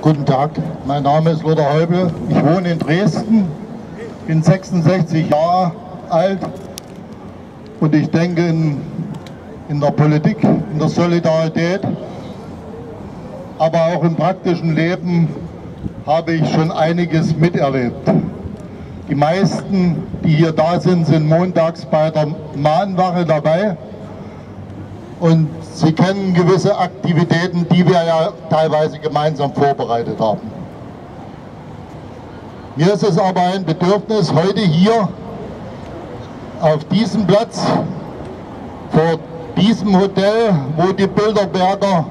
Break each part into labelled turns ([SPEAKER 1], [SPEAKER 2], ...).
[SPEAKER 1] Guten Tag, mein Name ist Lothar Heubel. Ich wohne in Dresden, bin 66 Jahre alt und ich denke in, in der Politik, in der Solidarität, aber auch im praktischen Leben habe ich schon einiges miterlebt. Die meisten, die hier da sind, sind montags bei der Mahnwache dabei und Sie kennen gewisse Aktivitäten, die wir ja teilweise gemeinsam vorbereitet haben. Mir ist es aber ein Bedürfnis, heute hier auf diesem Platz vor diesem Hotel, wo die Bilderberger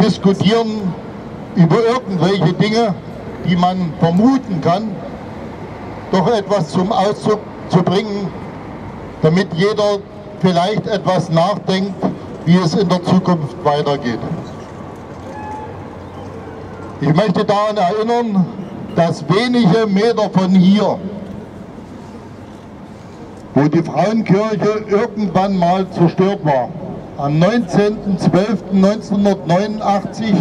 [SPEAKER 1] diskutieren über irgendwelche Dinge, die man vermuten kann, doch etwas zum Ausdruck zu bringen, damit jeder vielleicht etwas nachdenkt, wie es in der Zukunft weitergeht. Ich möchte daran erinnern, dass wenige Meter von hier, wo die Frauenkirche irgendwann mal zerstört war, am 19.12.1989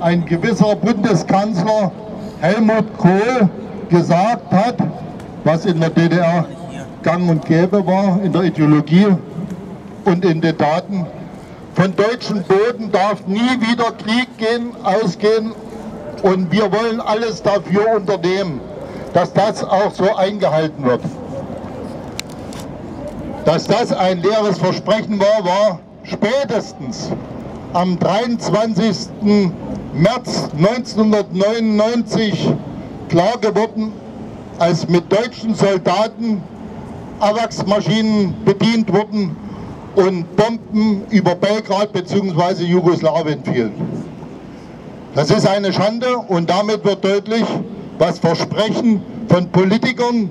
[SPEAKER 1] ein gewisser Bundeskanzler Helmut Kohl gesagt hat, was in der DDR gang und gäbe war, in der Ideologie und in den Daten. Von deutschem Boden darf nie wieder Krieg gehen, ausgehen und wir wollen alles dafür unternehmen, dass das auch so eingehalten wird. Dass das ein leeres Versprechen war, war spätestens am 23. März 1999 klar geworden, als mit deutschen Soldaten AWACS-Maschinen bedient wurden und Bomben über Belgrad bzw. Jugoslawien fielen. Das ist eine Schande und damit wird deutlich, was Versprechen von Politikern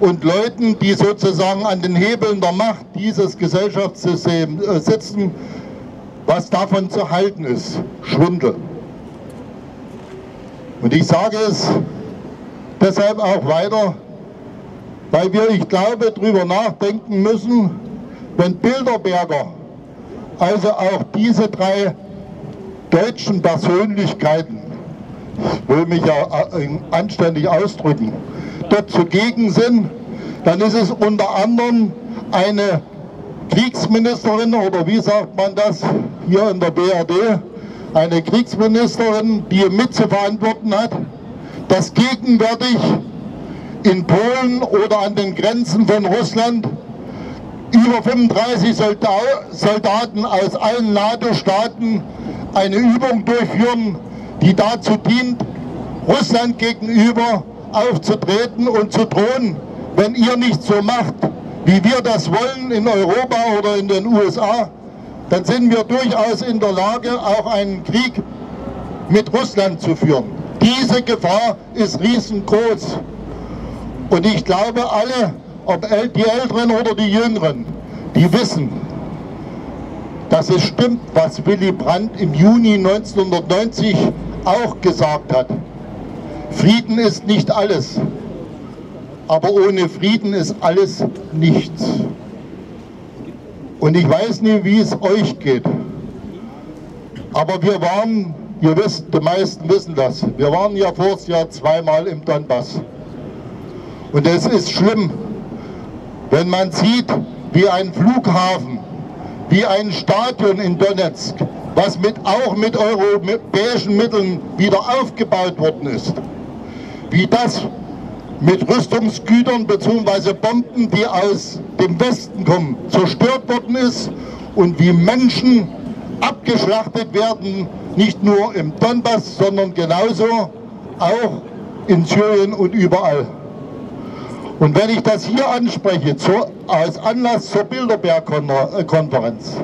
[SPEAKER 1] und Leuten, die sozusagen an den Hebeln der Macht dieses Gesellschaftssystems äh, sitzen, was davon zu halten ist. Schwindel. Und ich sage es deshalb auch weiter, weil wir, ich glaube, darüber nachdenken müssen, wenn Bilderberger, also auch diese drei deutschen Persönlichkeiten, ich will mich ja äh, anständig ausdrücken, dort zugegen sind, dann ist es unter anderem eine Kriegsministerin oder wie sagt man das hier in der BRD, eine Kriegsministerin, die mit zu verantworten hat, dass gegenwärtig in Polen oder an den Grenzen von Russland über 35 Soldaten aus allen NATO-Staaten eine Übung durchführen, die dazu dient, Russland gegenüber aufzutreten und zu drohen, wenn ihr nicht so macht, wie wir das wollen in Europa oder in den USA, dann sind wir durchaus in der Lage, auch einen Krieg mit Russland zu führen. Diese Gefahr ist riesengroß. Und ich glaube, alle, ob die Älteren oder die Jüngeren, die wissen, dass es stimmt, was Willy Brandt im Juni 1990 auch gesagt hat. Frieden ist nicht alles, aber ohne Frieden ist alles nichts. Und ich weiß nicht, wie es euch geht, aber wir waren, ihr wisst, die meisten wissen das, wir waren ja vor Jahr zweimal im Donbass. Und es ist schlimm, wenn man sieht, wie ein Flughafen, wie ein Stadion in Donetsk, was mit, auch mit europäischen Mitteln wieder aufgebaut worden ist, wie das mit Rüstungsgütern bzw. Bomben, die aus dem Westen kommen, zerstört worden ist und wie Menschen abgeschlachtet werden, nicht nur im Donbass, sondern genauso auch in Syrien und überall. Und wenn ich das hier anspreche, zu, als Anlass zur Bilderberg-Konferenz,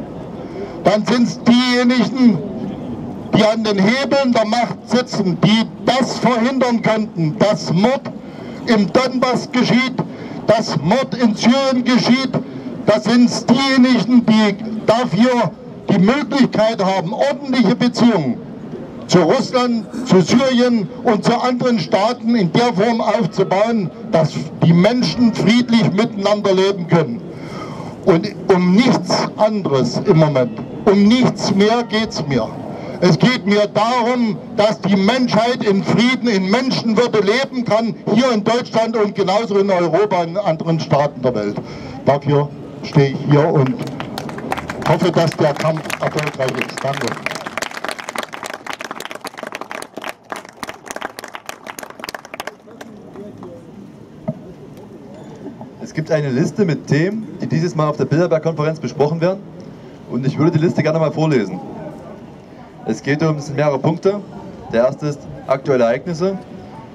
[SPEAKER 1] dann sind es diejenigen, die an den Hebeln der Macht sitzen, die das verhindern könnten, dass Mord im Donbass geschieht, dass Mord in Syrien geschieht. Das sind diejenigen, die dafür die Möglichkeit haben, ordentliche Beziehungen zu Russland, zu Syrien und zu anderen Staaten in der Form aufzubauen, dass die Menschen friedlich miteinander leben können. Und um nichts anderes im Moment, um nichts mehr geht es mir. Es geht mir darum, dass die Menschheit in Frieden, in Menschenwürde leben kann, hier in Deutschland und genauso in Europa und in anderen Staaten der Welt. Dafür stehe ich hier und hoffe, dass der Kampf erfolgreich ist. Danke.
[SPEAKER 2] Gibt eine Liste mit Themen, die dieses Mal auf der Bilderberg-Konferenz besprochen werden. Und ich würde die Liste gerne mal vorlesen. Es geht um, mehrere Punkte. Der erste ist aktuelle Ereignisse,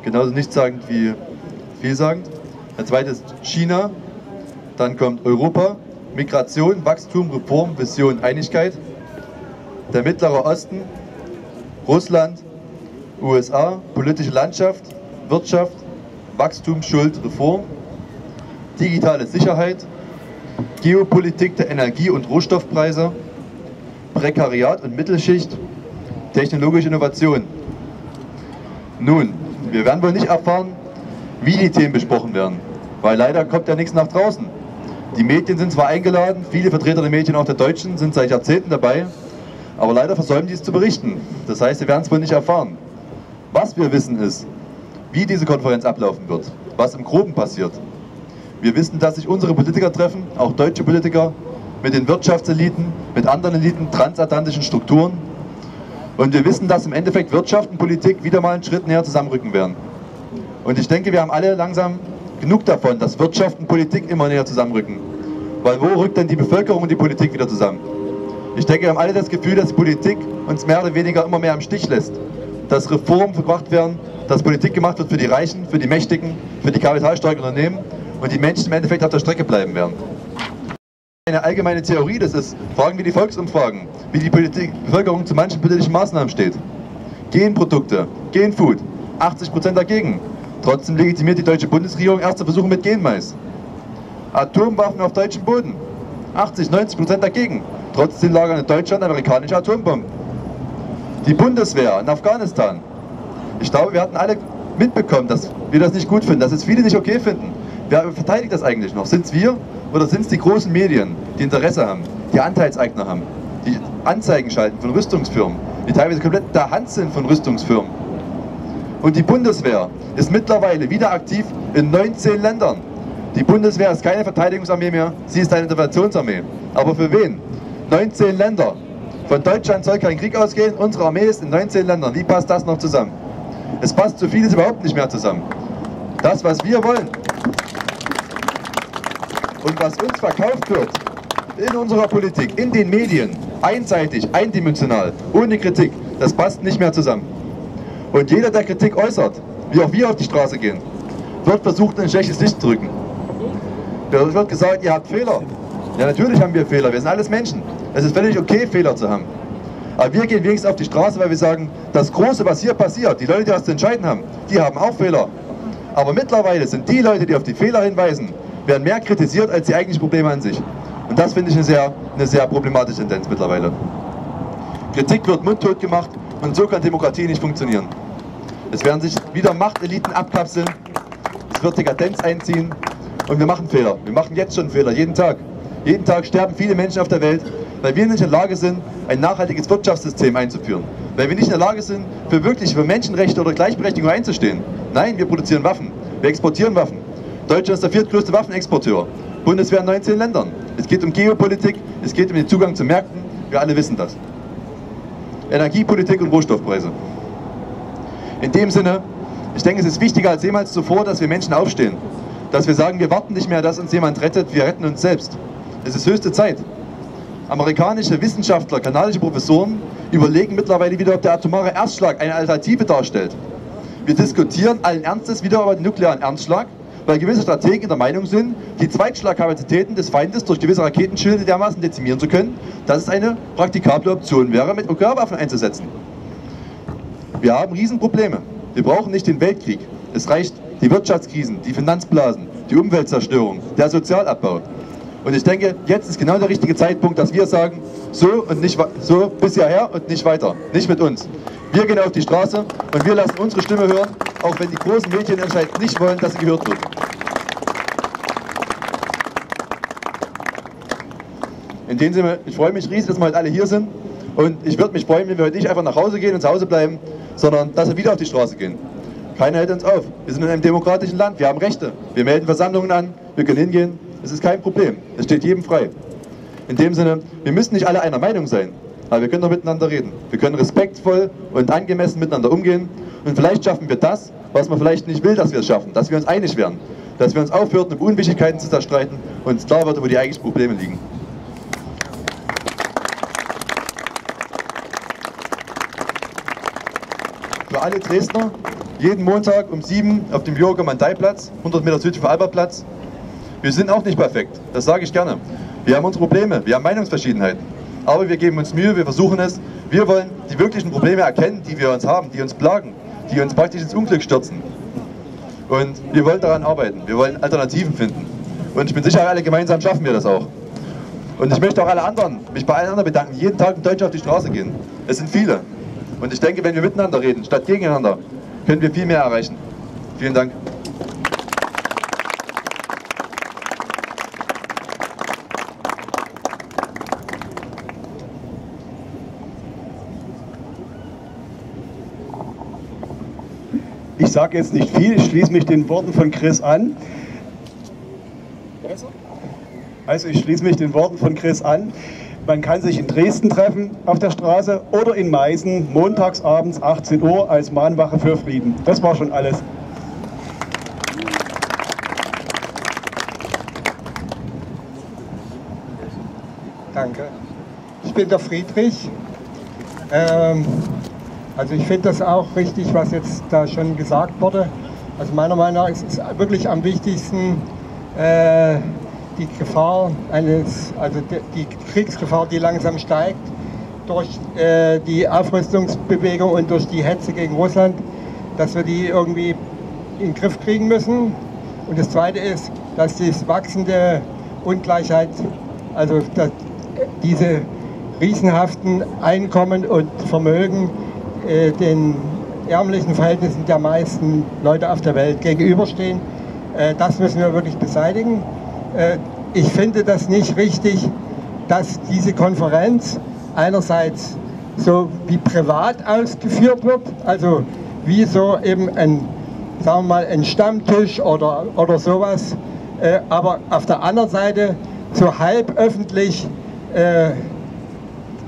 [SPEAKER 2] genauso nichtssagend wie vielsagend. Der zweite ist China, dann kommt Europa, Migration, Wachstum, Reform, Vision, Einigkeit. Der Mittlere Osten, Russland, USA, politische Landschaft, Wirtschaft, Wachstum, Schuld, Reform, digitale Sicherheit, Geopolitik der Energie- und Rohstoffpreise, Prekariat und Mittelschicht, technologische Innovation. Nun, wir werden wohl nicht erfahren, wie die Themen besprochen werden, weil leider kommt ja nichts nach draußen. Die Medien sind zwar eingeladen, viele Vertreter der Medien, auch der Deutschen, sind seit Jahrzehnten dabei, aber leider versäumen die es zu berichten. Das heißt, wir werden es wohl nicht erfahren. Was wir wissen ist, wie diese Konferenz ablaufen wird, was im Groben passiert. Wir wissen, dass sich unsere Politiker treffen, auch deutsche Politiker, mit den Wirtschaftseliten, mit anderen Eliten, transatlantischen Strukturen. Und wir wissen, dass im Endeffekt Wirtschaft und Politik wieder mal einen Schritt näher zusammenrücken werden. Und ich denke, wir haben alle langsam genug davon, dass Wirtschaft und Politik immer näher zusammenrücken. Weil wo rückt denn die Bevölkerung und die Politik wieder zusammen? Ich denke, wir haben alle das Gefühl, dass Politik uns mehr oder weniger immer mehr im Stich lässt. Dass Reformen verbracht werden, dass Politik gemacht wird für die Reichen, für die Mächtigen, für die kapitalstarken Unternehmen und die Menschen im Endeffekt auf der Strecke bleiben werden. Eine allgemeine Theorie, das ist, fragen wir die Volksumfragen, wie die Bevölkerung zu manchen politischen Maßnahmen steht. Genprodukte, Genfood, 80% dagegen. Trotzdem legitimiert die deutsche Bundesregierung erste Versuche mit Genmais. Atomwaffen auf deutschem Boden, 80, 90% dagegen. Trotzdem lagern in Deutschland amerikanische Atombomben. Die Bundeswehr in Afghanistan. Ich glaube, wir hatten alle mitbekommen, dass wir das nicht gut finden, dass es viele nicht okay finden. Wer verteidigt das eigentlich noch? Sind es wir oder sind es die großen Medien, die Interesse haben, die Anteilseigner haben, die Anzeigen schalten von Rüstungsfirmen, die teilweise komplett der Hand sind von Rüstungsfirmen? Und die Bundeswehr ist mittlerweile wieder aktiv in 19 Ländern. Die Bundeswehr ist keine Verteidigungsarmee mehr, sie ist eine Interventionsarmee. Aber für wen? 19 Länder. Von Deutschland soll kein Krieg ausgehen, unsere Armee ist in 19 Ländern. Wie passt das noch zusammen? Es passt so vieles überhaupt nicht mehr zusammen. Das, was wir wollen, und was uns verkauft wird in unserer Politik, in den Medien, einseitig, eindimensional, ohne Kritik, das passt nicht mehr zusammen. Und jeder, der Kritik äußert, wie auch wir auf die Straße gehen, wird versucht, ein schlechtes Licht zu drücken. Es wird gesagt, ihr habt Fehler. Ja, natürlich haben wir Fehler, wir sind alles Menschen. Es ist völlig okay, Fehler zu haben. Aber wir gehen wenigstens auf die Straße, weil wir sagen, das Große, was hier passiert, die Leute, die das zu entscheiden haben, die haben auch Fehler. Aber mittlerweile sind die Leute, die auf die Fehler hinweisen, werden mehr kritisiert als die eigentlichen Probleme an sich. Und das finde ich eine sehr, eine sehr problematische Tendenz mittlerweile. Kritik wird mundtot gemacht und so kann Demokratie nicht funktionieren. Es werden sich wieder Machteliten abkapseln, es wird Dekadenz einziehen und wir machen Fehler. Wir machen jetzt schon Fehler, jeden Tag. Jeden Tag sterben viele Menschen auf der Welt, weil wir nicht in der Lage sind, ein nachhaltiges Wirtschaftssystem einzuführen. Weil wir nicht in der Lage sind, für wirklich für Menschenrechte oder Gleichberechtigung einzustehen. Nein, wir produzieren Waffen. Wir exportieren Waffen. Deutschland ist der viertgrößte Waffenexporteur. Bundeswehr in 19 Ländern. Es geht um Geopolitik, es geht um den Zugang zu Märkten. Wir alle wissen das. Energiepolitik und Rohstoffpreise. In dem Sinne, ich denke, es ist wichtiger als jemals zuvor, dass wir Menschen aufstehen. Dass wir sagen, wir warten nicht mehr, dass uns jemand rettet, wir retten uns selbst. Es ist höchste Zeit. Amerikanische Wissenschaftler, kanadische Professoren überlegen mittlerweile wieder, ob der atomare Erstschlag eine Alternative darstellt. Wir diskutieren allen Ernstes wieder über den nuklearen Ernstschlag weil gewisse Strategen der Meinung sind, die Zweitschlagkapazitäten des Feindes durch gewisse Raketenschilde dermaßen dezimieren zu können, dass es eine praktikable Option wäre, mit Nuklearwaffen einzusetzen. Wir haben Riesenprobleme. Wir brauchen nicht den Weltkrieg. Es reicht die Wirtschaftskrisen, die Finanzblasen, die Umweltzerstörung, der Sozialabbau. Und ich denke, jetzt ist genau der richtige Zeitpunkt, dass wir sagen, so und nicht so bis hierher und nicht weiter. Nicht mit uns. Wir gehen auf die Straße und wir lassen unsere Stimme hören, auch wenn die großen Medien anscheinend nicht wollen, dass sie gehört wird. In dem Sinne, ich freue mich riesig, dass wir heute alle hier sind Und ich würde mich freuen, wenn wir heute nicht einfach nach Hause gehen und zu Hause bleiben, sondern dass wir wieder auf die Straße gehen. Keiner hält uns auf. Wir sind in einem demokratischen Land, wir haben Rechte. Wir melden Versammlungen an, wir können hingehen. Es ist kein Problem. Es steht jedem frei. In dem Sinne, wir müssen nicht alle einer Meinung sein, aber wir können doch miteinander reden. Wir können respektvoll und angemessen miteinander umgehen und vielleicht schaffen wir das, was man vielleicht nicht will, dass wir es schaffen, dass wir uns einig werden, dass wir uns aufhören, um Unwichtigkeiten zu zerstreiten und uns klar wird, wo die eigentlichen Probleme liegen. Für alle Dresdner, jeden Montag um 7 auf dem Jürgen Mandeiplatz, 100 Meter südlich vom Albertplatz. Wir sind auch nicht perfekt, das sage ich gerne. Wir haben unsere Probleme, wir haben Meinungsverschiedenheiten. Aber wir geben uns Mühe, wir versuchen es. Wir wollen die wirklichen Probleme erkennen, die wir uns haben, die uns plagen, die uns praktisch ins Unglück stürzen. Und wir wollen daran arbeiten, wir wollen Alternativen finden. Und ich bin sicher, alle gemeinsam schaffen wir das auch. Und ich möchte auch alle anderen, mich bei allen anderen bedanken, jeden Tag in Deutschland auf die Straße gehen. Es sind viele. Und ich denke, wenn wir miteinander reden, statt gegeneinander, können wir viel mehr erreichen. Vielen Dank.
[SPEAKER 3] Ich sage jetzt nicht viel, ich schließe mich den Worten von Chris an. Also ich schließe mich den Worten von Chris an. Man kann sich in Dresden treffen auf der Straße oder in Meißen montags abends 18 Uhr als Mahnwache für Frieden. Das war schon alles.
[SPEAKER 4] Danke. Ich bin der Friedrich. Ähm, also ich finde das auch richtig, was jetzt da schon gesagt wurde. Also meiner Meinung nach ist es wirklich am wichtigsten äh, die Gefahr eines, also die Kriegsgefahr, die langsam steigt durch äh, die Aufrüstungsbewegung und durch die Hetze gegen Russland, dass wir die irgendwie in den Griff kriegen müssen. Und das Zweite ist, dass die wachsende Ungleichheit, also diese riesenhaften Einkommen und Vermögen äh, den ärmlichen Verhältnissen der meisten Leute auf der Welt gegenüberstehen. Äh, das müssen wir wirklich beseitigen. Äh, ich finde das nicht richtig, dass diese Konferenz einerseits so wie privat ausgeführt wird, also wie so eben ein, sagen wir mal, ein Stammtisch oder, oder sowas, äh, aber auf der anderen Seite so halb öffentlich äh,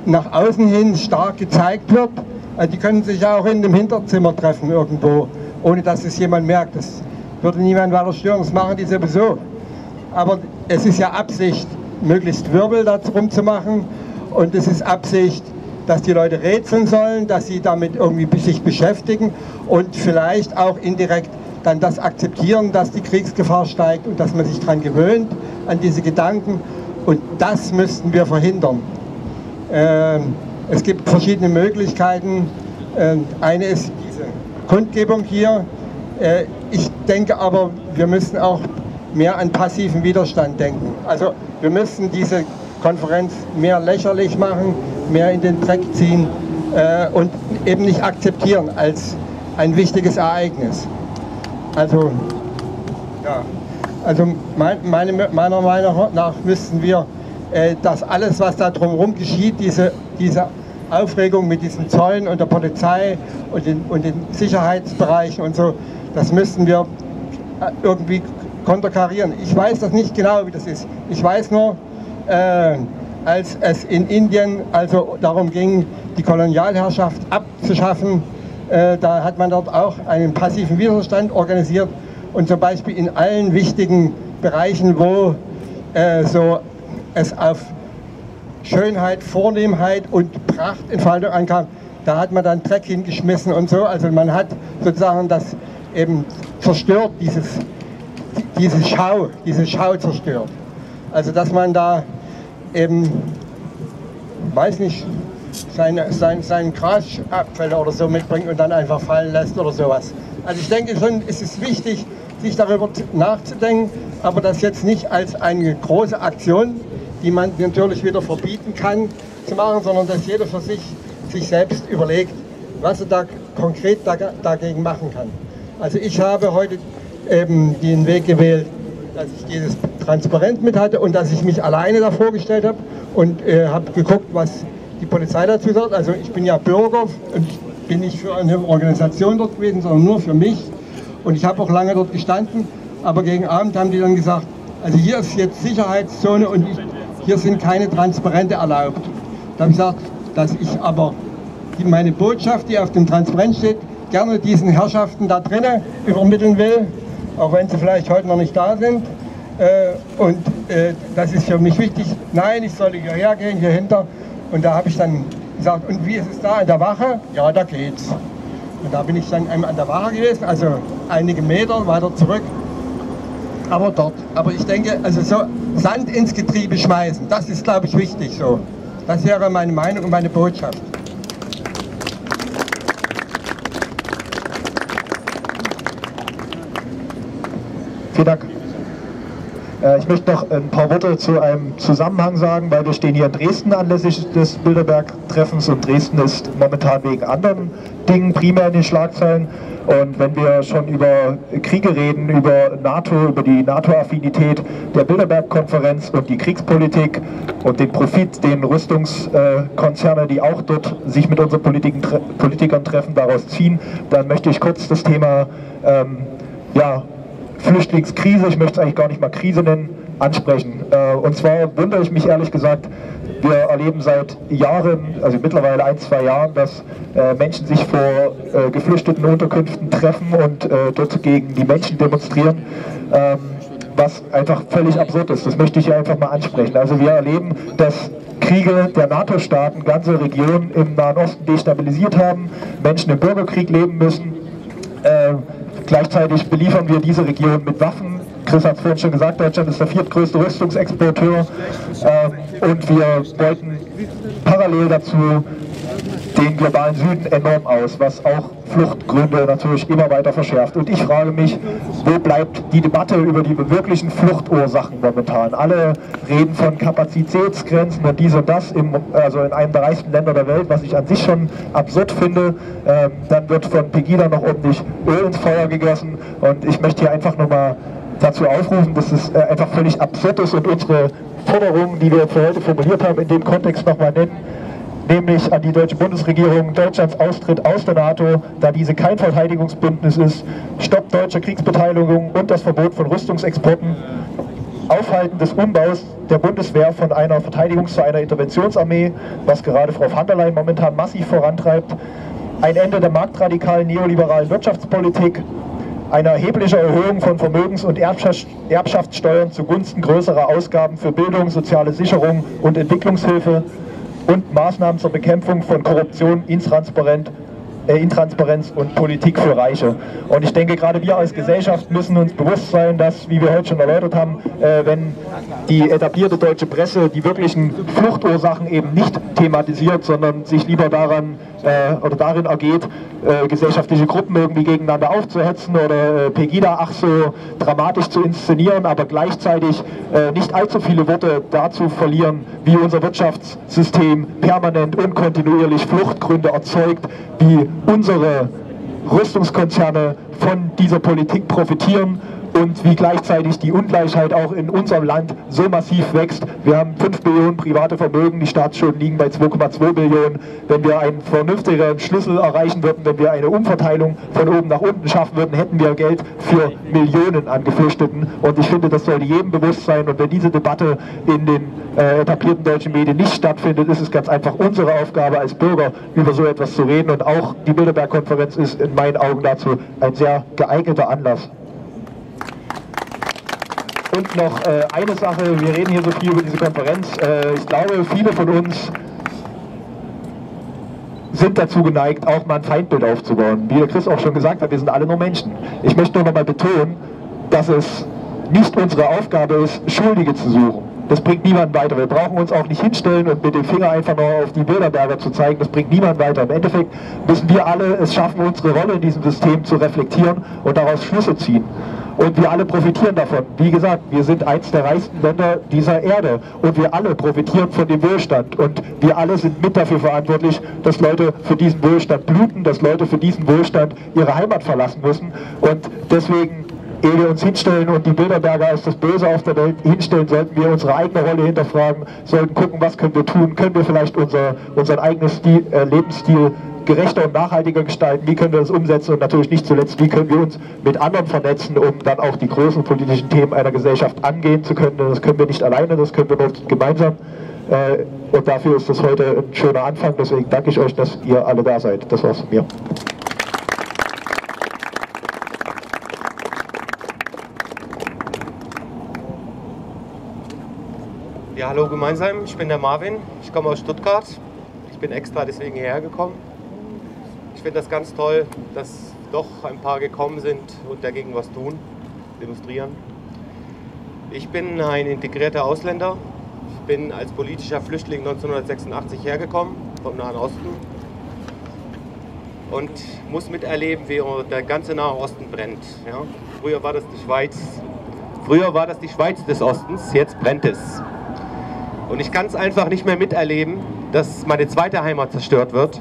[SPEAKER 4] nach außen hin stark gezeigt wird. Also die können sich auch in dem Hinterzimmer treffen irgendwo, ohne dass es jemand merkt. Das würde niemand weiter stören, das machen die sowieso. Aber es ist ja Absicht, möglichst Wirbel darum zu machen und es ist Absicht, dass die Leute rätseln sollen, dass sie damit irgendwie sich beschäftigen und vielleicht auch indirekt dann das akzeptieren, dass die Kriegsgefahr steigt und dass man sich daran gewöhnt, an diese Gedanken. Und das müssten wir verhindern. Ähm, es gibt verschiedene Möglichkeiten. Ähm, eine ist diese Kundgebung hier. Äh, ich denke aber, wir müssen auch mehr an passiven Widerstand denken. Also wir müssen diese Konferenz mehr lächerlich machen, mehr in den Dreck ziehen äh, und eben nicht akzeptieren als ein wichtiges Ereignis. Also, ja, also mein, meine, meiner Meinung nach müssten wir äh, das alles, was da drumherum geschieht, diese, diese Aufregung mit diesen Zäunen und der Polizei und den, und den Sicherheitsbereichen und so, das müssten wir irgendwie konterkarieren. Ich weiß das nicht genau, wie das ist. Ich weiß nur, äh, als es in Indien also darum ging, die Kolonialherrschaft abzuschaffen, äh, da hat man dort auch einen passiven Widerstand organisiert und zum Beispiel in allen wichtigen Bereichen, wo äh, so es auf Schönheit, Vornehmheit und Prachtentfaltung ankam, da hat man dann Dreck hingeschmissen und so. Also man hat sozusagen das eben zerstört, dieses, diese Schau, diese Schau zerstört. Also dass man da eben, weiß nicht, seine, sein, seinen Grasabfälle oder so mitbringt und dann einfach fallen lässt oder sowas. Also ich denke schon, es ist wichtig, sich darüber nachzudenken, aber das jetzt nicht als eine große Aktion, die man natürlich wieder verbieten kann, zu machen, sondern dass jeder für sich sich selbst überlegt, was er da konkret dagegen machen kann. Also ich habe heute eben den Weg gewählt, dass ich dieses Transparent mit hatte und dass ich mich alleine davor gestellt habe und äh, habe geguckt, was die Polizei dazu sagt. Also ich bin ja Bürger und ich bin nicht für eine Organisation dort gewesen, sondern nur für mich. Und ich habe auch lange dort gestanden. Aber gegen Abend haben die dann gesagt, also hier ist jetzt Sicherheitszone und ich, hier sind keine Transparente erlaubt. Da habe ich gesagt, dass ich aber die, meine Botschaft, die auf dem Transparent steht, gerne diesen Herrschaften da drinnen übermitteln will, auch wenn sie vielleicht heute noch nicht da sind. Äh, und äh, das ist für mich wichtig. Nein, ich soll hierher gehen, hier hinter. Und da habe ich dann gesagt, und wie ist es da an der Wache? Ja, da geht's. Und da bin ich dann einmal an der Wache gewesen, also einige Meter weiter zurück. Aber dort. Aber ich denke, also so Sand ins Getriebe schmeißen, das ist, glaube ich, wichtig so. Das wäre meine Meinung und meine Botschaft.
[SPEAKER 5] Vielen Dank. Äh, ich möchte noch ein paar Worte zu einem Zusammenhang sagen, weil wir stehen hier in Dresden anlässlich des Bilderberg-Treffens und Dresden ist momentan wegen anderen Dingen primär in den Schlagzeilen. Und wenn wir schon über Kriege reden, über NATO, über die NATO-Affinität der Bilderberg-Konferenz und die Kriegspolitik und den Profit, den Rüstungskonzerne, die auch dort sich mit unseren Politikern treffen, daraus ziehen, dann möchte ich kurz das Thema ähm, ja, Flüchtlingskrise, ich möchte es eigentlich gar nicht mal Krise nennen, ansprechen. Äh, und zwar wundere ich mich ehrlich gesagt, wir erleben seit Jahren, also mittlerweile ein, zwei Jahren, dass äh, Menschen sich vor äh, geflüchteten Unterkünften treffen und dort gegen die Menschen demonstrieren, ähm, was einfach völlig absurd ist. Das möchte ich hier einfach mal ansprechen. Also wir erleben, dass Kriege der NATO-Staaten ganze Regionen im Nahen Osten destabilisiert haben, Menschen im Bürgerkrieg leben müssen. Gleichzeitig beliefern wir diese Region mit Waffen. Chris hat es vorhin schon gesagt, Deutschland ist der viertgrößte Rüstungsexporteur. Äh, und wir beuten parallel dazu den globalen Süden enorm aus, was auch Fluchtgründe natürlich immer weiter verschärft. Und ich frage mich, wo bleibt die Debatte über die wirklichen Fluchtursachen momentan? Alle reden von Kapazitätsgrenzen und dies und das, im, also in einem der reichsten Länder der Welt, was ich an sich schon absurd finde. Ähm, dann wird von Pegida noch ordentlich Öl ins Feuer gegossen und ich möchte hier einfach nochmal dazu aufrufen, dass es äh, einfach völlig absurd ist und unsere Forderungen, die wir für heute formuliert haben, in dem Kontext nochmal nennen nämlich an die deutsche Bundesregierung Deutschlands Austritt aus der NATO, da diese kein Verteidigungsbündnis ist, Stopp deutscher Kriegsbeteiligung und das Verbot von Rüstungsexporten, Aufhalten des Umbaus der Bundeswehr von einer Verteidigungs- zu einer Interventionsarmee, was gerade Frau van der Leyen momentan massiv vorantreibt, ein Ende der marktradikalen neoliberalen Wirtschaftspolitik, eine erhebliche Erhöhung von Vermögens- und Erbschaftssteuern zugunsten größerer Ausgaben für Bildung, soziale Sicherung und Entwicklungshilfe, und Maßnahmen zur Bekämpfung von Korruption, Intransparent, äh, Intransparenz und Politik für Reiche. Und ich denke, gerade wir als Gesellschaft müssen uns bewusst sein, dass, wie wir heute schon erläutert haben, äh, wenn die etablierte deutsche Presse die wirklichen Fluchtursachen eben nicht thematisiert, sondern sich lieber daran äh, oder darin ergeht, äh, gesellschaftliche Gruppen irgendwie gegeneinander aufzuhetzen oder äh, Pegida ach so dramatisch zu inszenieren, aber gleichzeitig äh, nicht allzu viele Worte dazu verlieren, wie unser Wirtschaftssystem permanent und kontinuierlich Fluchtgründe erzeugt, wie unsere Rüstungskonzerne von dieser Politik profitieren und wie gleichzeitig die Ungleichheit auch in unserem Land so massiv wächst. Wir haben 5 Billionen private Vermögen, die Staatsschulden liegen bei 2,2 Billionen. Wenn wir einen vernünftigeren Schlüssel erreichen würden, wenn wir eine Umverteilung von oben nach unten schaffen würden, hätten wir Geld für Millionen an Geflüchteten. Und ich finde, das sollte jedem bewusst sein. Und wenn diese Debatte in den äh, etablierten deutschen Medien nicht stattfindet, ist es ganz einfach unsere Aufgabe als Bürger, über so etwas zu reden. Und auch die Bilderberg-Konferenz ist in meinen Augen dazu ein sehr geeigneter Anlass. Und noch äh, eine Sache, wir reden hier so viel über diese Konferenz. Äh, ich glaube, viele von uns sind dazu geneigt, auch mal ein Feindbild aufzubauen. Wie der Chris auch schon gesagt hat, wir sind alle nur Menschen. Ich möchte nur noch mal betonen, dass es nicht unsere Aufgabe ist, Schuldige zu suchen. Das bringt niemanden weiter. Wir brauchen uns auch nicht hinstellen und mit dem Finger einfach nur auf die Bilderberger zu zeigen. Das bringt niemanden weiter. Im Endeffekt müssen wir alle es schaffen, unsere Rolle in diesem System zu reflektieren und daraus Schlüsse ziehen. Und wir alle profitieren davon. Wie gesagt, wir sind eins der reichsten Länder dieser Erde. Und wir alle profitieren von dem Wohlstand. Und wir alle sind mit dafür verantwortlich, dass Leute für diesen Wohlstand bluten, dass Leute für diesen Wohlstand ihre Heimat verlassen müssen. Und deswegen ehe wir uns hinstellen und die Bilderberger als das Böse auf der Welt hinstellen, sollten wir unsere eigene Rolle hinterfragen, sollten gucken, was können wir tun, können wir vielleicht unser, unseren eigenen Stil, äh, Lebensstil gerechter und nachhaltiger gestalten, wie können wir das umsetzen und natürlich nicht zuletzt, wie können wir uns mit anderen vernetzen, um dann auch die großen politischen Themen einer Gesellschaft angehen zu können. Das können wir nicht alleine, das können wir nur gemeinsam. Äh, und dafür ist das heute ein schöner Anfang. Deswegen danke ich euch, dass ihr alle da seid. Das war's von mir.
[SPEAKER 6] Ja, hallo gemeinsam, ich bin der Marvin, ich komme aus Stuttgart. Ich bin extra deswegen hierher gekommen. Ich finde das ganz toll, dass doch ein paar gekommen sind und dagegen was tun, demonstrieren. Ich bin ein integrierter Ausländer. Ich bin als politischer Flüchtling 1986 hergekommen vom Nahen Osten und muss miterleben, wie der ganze Nahe Osten brennt. Ja? Früher war das die Schweiz. Früher war das die Schweiz des Ostens, jetzt brennt es. Und ich kann es einfach nicht mehr miterleben, dass meine zweite Heimat zerstört wird.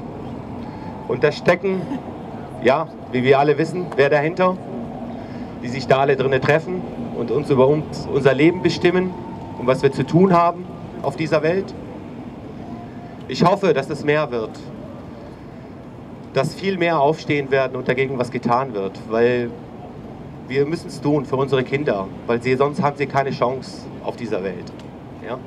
[SPEAKER 6] Und da stecken, ja, wie wir alle wissen, wer dahinter, die sich da alle drinnen treffen und uns über uns, unser Leben bestimmen und was wir zu tun haben auf dieser Welt. Ich hoffe, dass es mehr wird, dass viel mehr aufstehen werden und dagegen was getan wird, weil wir müssen es tun für unsere Kinder, weil sie, sonst haben sie keine Chance auf dieser Welt. Ja?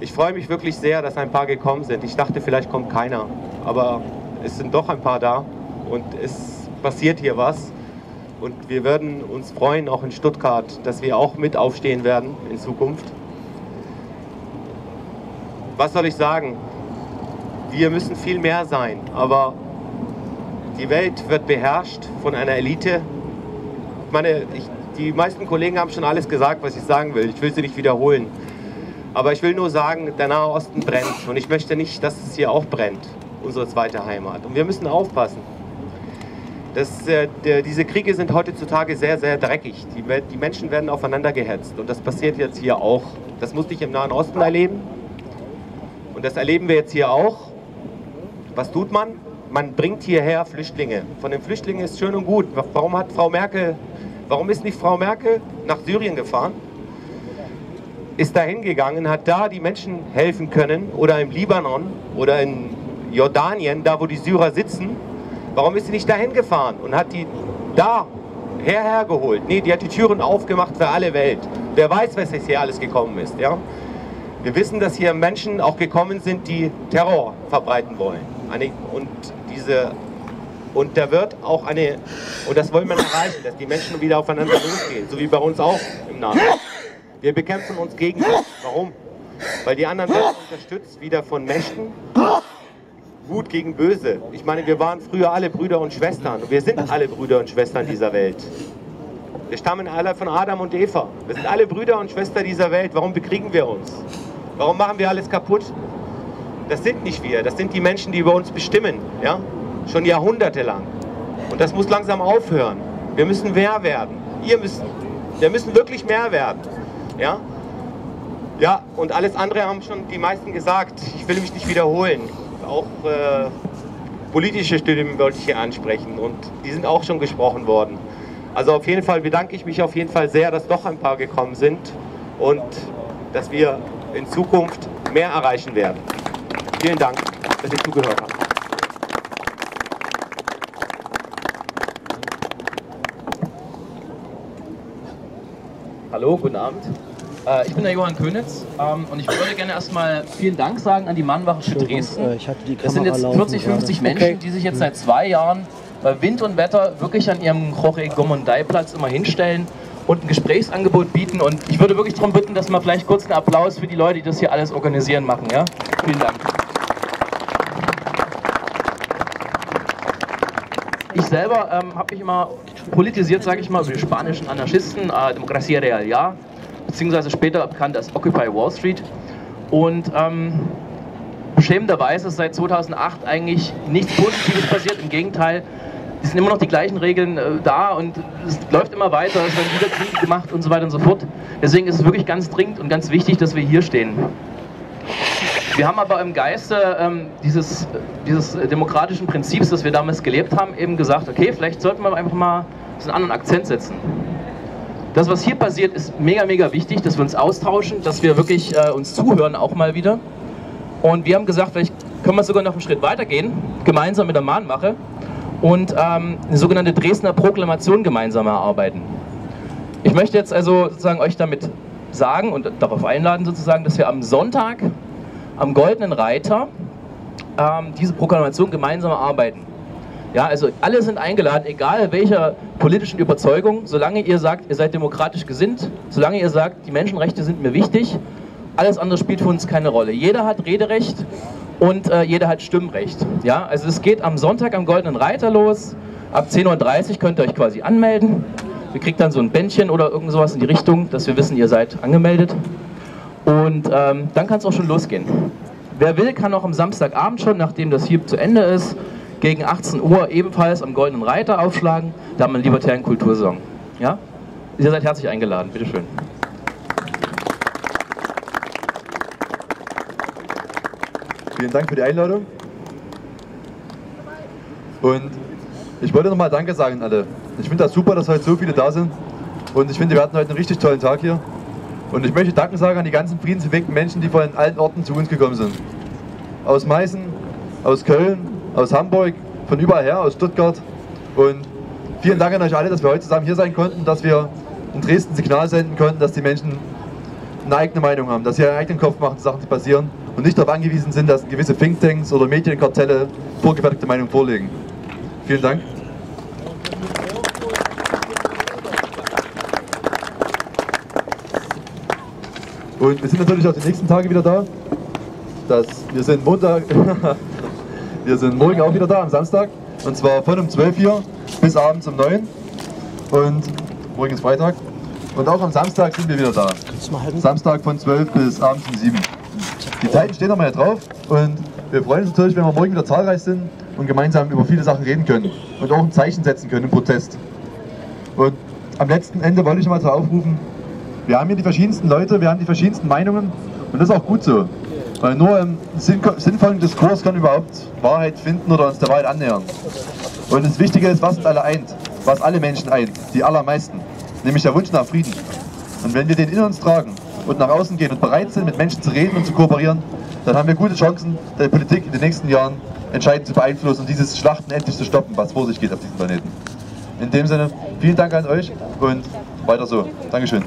[SPEAKER 6] Ich freue mich wirklich sehr, dass ein paar gekommen sind. Ich dachte, vielleicht kommt keiner, aber es sind doch ein paar da und es passiert hier was. Und wir würden uns freuen, auch in Stuttgart, dass wir auch mit aufstehen werden in Zukunft. Was soll ich sagen? Wir müssen viel mehr sein, aber die Welt wird beherrscht von einer Elite. Ich meine, ich, die meisten Kollegen haben schon alles gesagt, was ich sagen will. Ich will sie nicht wiederholen. Aber ich will nur sagen, der Nahe Osten brennt und ich möchte nicht, dass es hier auch brennt, unsere zweite Heimat. Und wir müssen aufpassen. Das, äh, der, diese Kriege sind heutzutage sehr, sehr dreckig. Die, die Menschen werden aufeinander gehetzt und das passiert jetzt hier auch. Das musste ich im Nahen Osten erleben und das erleben wir jetzt hier auch. Was tut man? Man bringt hierher Flüchtlinge. Von den Flüchtlingen ist schön und gut. Warum hat Frau Merkel, warum ist nicht Frau Merkel nach Syrien gefahren? ist da hingegangen, hat da die Menschen helfen können oder im Libanon oder in Jordanien, da wo die Syrer sitzen. Warum ist sie nicht dahin gefahren und hat die da hergeholt? Nee, die hat die Türen aufgemacht für alle Welt. Wer weiß, was jetzt hier alles gekommen ist. Ja? Wir wissen, dass hier Menschen auch gekommen sind, die Terror verbreiten wollen. Und diese und da wird auch eine, und das wollen wir erreichen, dass die Menschen wieder aufeinander losgehen, so wie bei uns auch im Nahen. Wir bekämpfen uns gegenseitig. Warum? Weil die anderen werden unterstützt wieder von Mächten. Gut gegen Böse. Ich meine, wir waren früher alle Brüder und Schwestern. Und wir sind alle Brüder und Schwestern dieser Welt. Wir stammen alle von Adam und Eva. Wir sind alle Brüder und Schwestern dieser Welt. Warum bekriegen wir uns? Warum machen wir alles kaputt? Das sind nicht wir. Das sind die Menschen, die über uns bestimmen. Ja? Schon jahrhundertelang. Und das muss langsam aufhören. Wir müssen mehr werden. Ihr müsst. Wir müssen wirklich mehr werden. Ja? Ja, und alles andere haben schon die meisten gesagt. Ich will mich nicht wiederholen. Auch äh, politische Stimmen wollte ich hier ansprechen und die sind auch schon gesprochen worden. Also auf jeden Fall bedanke ich mich auf jeden Fall sehr, dass doch ein paar gekommen sind und dass wir in Zukunft mehr erreichen werden. Vielen Dank, dass ihr zugehört habt.
[SPEAKER 7] Hallo, guten Abend. Äh, ich bin der Johann Könitz ähm, und ich würde gerne erstmal vielen Dank sagen an die Mannwache für Dresden.
[SPEAKER 8] Äh,
[SPEAKER 7] das sind jetzt 40, 50 Menschen,
[SPEAKER 8] okay.
[SPEAKER 7] die sich jetzt seit zwei Jahren bei Wind und Wetter wirklich an ihrem Jorge Gomondai-Platz immer hinstellen und ein Gesprächsangebot bieten. Und ich würde wirklich darum bitten, dass wir vielleicht kurz einen Applaus für die Leute, die das hier alles organisieren, machen. Ja? Vielen Dank. Ich selber ähm, habe mich immer politisiert, sage ich mal, über die spanischen Anarchisten, äh, Demokratia Real, ja, beziehungsweise später bekannt als Occupy Wall Street. Und ähm, beschämenderweise ist seit 2008 eigentlich nichts Positives passiert. Im Gegenteil, es sind immer noch die gleichen Regeln äh, da und es läuft immer weiter, es werden wieder Kriege gemacht und so weiter und so fort. Deswegen ist es wirklich ganz dringend und ganz wichtig, dass wir hier stehen. Wir haben aber im Geiste ähm, dieses, dieses demokratischen Prinzips, das wir damals gelebt haben, eben gesagt, okay, vielleicht sollten wir einfach mal einen anderen Akzent setzen. Das, was hier passiert, ist mega, mega wichtig, dass wir uns austauschen, dass wir wirklich äh, uns zuhören auch mal wieder. Und wir haben gesagt, vielleicht können wir sogar noch einen Schritt weitergehen, gemeinsam mit der Mahnwache und ähm, eine sogenannte Dresdner Proklamation gemeinsam erarbeiten. Ich möchte jetzt also sozusagen euch damit sagen und darauf einladen sozusagen, dass wir am Sonntag am Goldenen Reiter ähm, diese Proklamation gemeinsam erarbeiten. Ja, also alle sind eingeladen, egal welcher politischen Überzeugung, solange ihr sagt, ihr seid demokratisch gesinnt, solange ihr sagt, die Menschenrechte sind mir wichtig, alles andere spielt für uns keine Rolle. Jeder hat Rederecht und äh, jeder hat Stimmrecht. Ja, also es geht am Sonntag am Goldenen Reiter los. Ab 10.30 Uhr könnt ihr euch quasi anmelden. Ihr kriegt dann so ein Bändchen oder irgend sowas in die Richtung, dass wir wissen, ihr seid angemeldet. Und ähm, dann kann es auch schon losgehen. Wer will, kann auch am Samstagabend schon, nachdem das hier zu Ende ist, gegen 18 Uhr ebenfalls am Goldenen Reiter aufschlagen. Da haben wir einen libertären Kultursong. Ja? Ihr seid herzlich eingeladen, bitteschön.
[SPEAKER 2] Vielen Dank für die Einladung. Und ich wollte nochmal Danke sagen an alle. Ich finde das super, dass heute so viele da sind. Und ich finde, wir hatten heute einen richtig tollen Tag hier. Und ich möchte Danke sagen an die ganzen friedensbewegten Menschen, die von allen Orten zu uns gekommen sind. Aus Meißen, aus Köln, aus Hamburg, von überall her, aus Stuttgart. Und vielen Dank an euch alle, dass wir heute zusammen hier sein konnten, dass wir in Dresden Signal senden konnten, dass die Menschen eine eigene Meinung haben, dass sie ihren eigenen Kopf machen, Sachen, die passieren und nicht darauf angewiesen sind, dass gewisse Thinktanks oder Medienkartelle vorgefertigte Meinungen vorlegen. Vielen Dank. Und wir sind natürlich auch die nächsten Tage wieder da. Das, wir sind Montag, wir sind morgen auch wieder da, am Samstag. Und zwar von um 12 Uhr bis abends um 9. Und morgen ist Freitag. Und auch am Samstag sind wir wieder da. Samstag von 12 bis abends um 7. Die Zeiten stehen nochmal hier drauf. Und wir freuen uns natürlich, wenn wir morgen wieder zahlreich sind und gemeinsam über viele Sachen reden können. Und auch ein Zeichen setzen können im Protest. Und am letzten Ende wollte ich noch mal so aufrufen, wir haben hier die verschiedensten Leute, wir haben die verschiedensten Meinungen und das ist auch gut so. Weil nur im sinnvollen Diskurs kann überhaupt Wahrheit finden oder uns der Wahrheit annähern. Und das Wichtige ist, was uns alle eint, was alle Menschen eint, die allermeisten, nämlich der Wunsch nach Frieden. Und wenn wir den in uns tragen und nach außen gehen und bereit sind, mit Menschen zu reden und zu kooperieren, dann haben wir gute Chancen, die Politik in den nächsten Jahren entscheidend zu beeinflussen und dieses Schlachten endlich zu stoppen, was vor sich geht auf diesem Planeten. In dem Sinne, vielen Dank an euch und weiter so. Dankeschön.